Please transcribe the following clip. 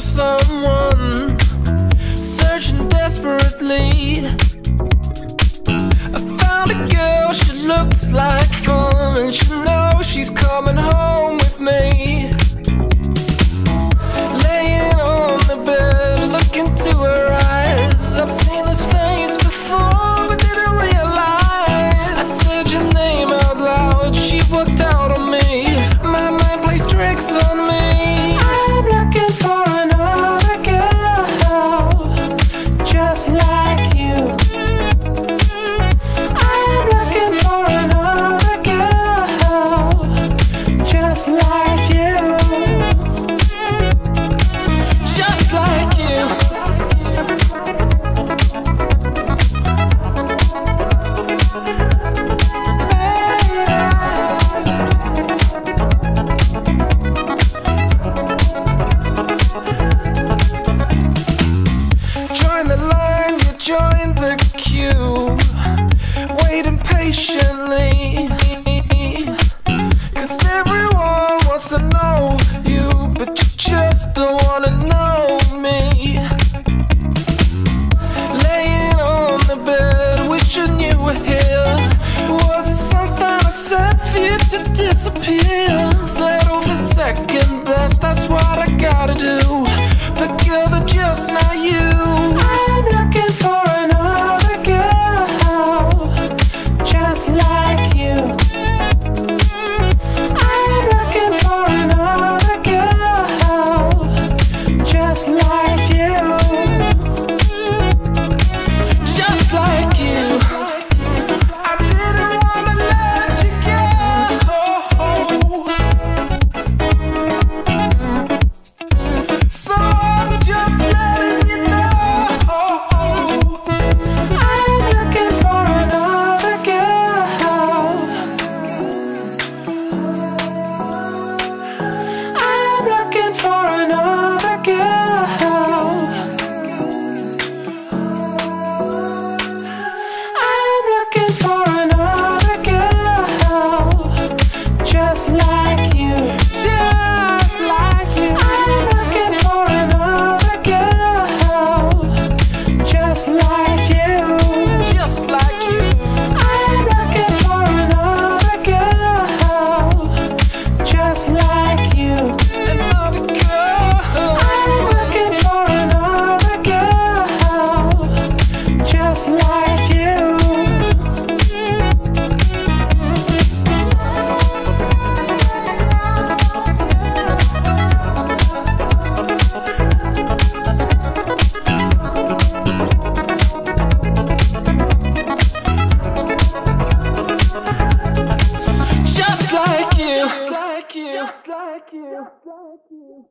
someone searching desperately. I found a girl, she looks like fun, and she knows she's coming home. join the queue, waiting patiently. Cause everyone wants to know you, but you just don't wanna know me. Laying on the bed, wishing you were here. Was it something I said for you to disappear? Set over second best, that's what I gotta do. like you. Just like you. Just like you.